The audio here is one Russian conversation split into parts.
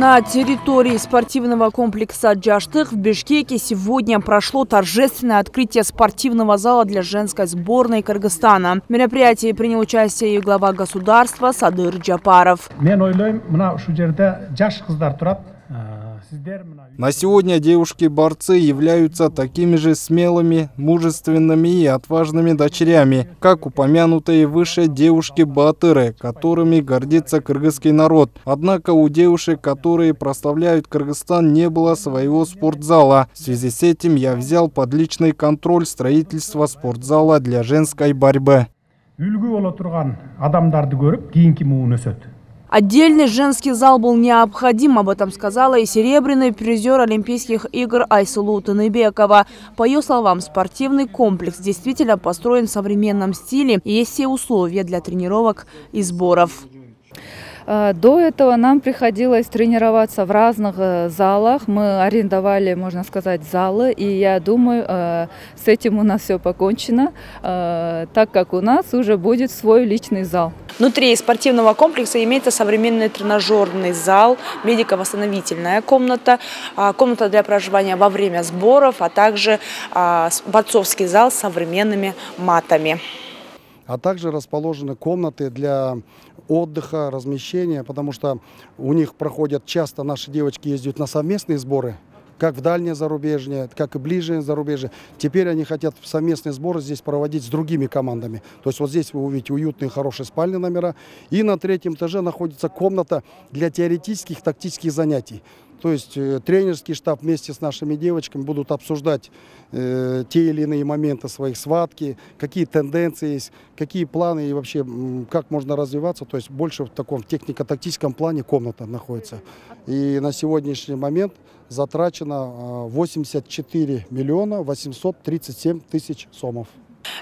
На территории спортивного комплекса «Джаштых» в Бишкеке сегодня прошло торжественное открытие спортивного зала для женской сборной Кыргызстана. В мероприятии принял участие и глава государства Садыр Джапаров. На сегодня девушки-борцы являются такими же смелыми, мужественными и отважными дочерями, как упомянутые выше девушки-батыры, которыми гордится кыргызский народ. Однако у девушек, которые прославляют Кыргызстан, не было своего спортзала. В связи с этим я взял под личный контроль строительство спортзала для женской борьбы. үлгү боло турган адамдарды кийинки муун өсөт Отдельный женский зал был необходим, об этом сказала и серебряный призер Олимпийских игр Айсулу Таныбекова. По ее словам, спортивный комплекс действительно построен в современном стиле и есть все условия для тренировок и сборов. А, До этого нам приходилось тренироваться в разных э, залах. Мы арендовали, можно сказать, залы. И я думаю, э, с этим у нас все покончено, э, так как у нас уже будет свой личный зал. Внутри спортивного комплекса имеется современный тренажерный зал, медико-восстановительная комната, а, комната для проживания во время сборов, а также а, борцовский зал с современными матами. А также расположены комнаты для отдыха, размещения, потому что у них проходят часто наши девочки ездят на совместные сборы, как в дальнее зарубежье, так и ближнее зарубежье. Теперь они хотят совместные сборы здесь проводить с другими командами. То есть вот здесь вы увидите уютные, хорошие спальные номера. И на третьем этаже находится комната для теоретических, тактических занятий. То есть э, тренерский штаб вместе с нашими девочками будут обсуждать э, те или иные моменты своих схватки, какие тенденции есть, какие планы и вообще как можно развиваться. То есть больше в таком технико-тактическом плане комната находится. И на сегодняшний момент затрачено э, 84 миллиона 837 тысяч сомов.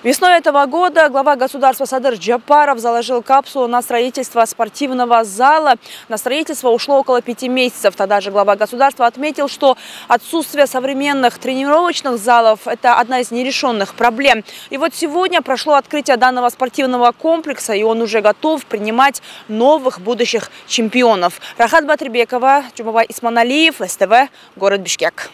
Весной этого года глава государства Садыр Джапаров заложил капсулу на строительство спортивного зала. На строительство ушло около пяти месяцев. Тогда же глава государства отметил, что отсутствие современных тренировочных залов – это одна из нерешенных проблем. И вот сегодня прошло открытие данного спортивного комплекса, и он уже готов принимать новых будущих чемпионов. Рахат Батрибекова, Джумава Исманалиев, СТВ, город Бишкек.